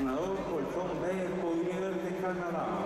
Senador Colchón B. Escudero de Canadá.